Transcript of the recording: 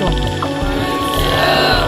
alaikum.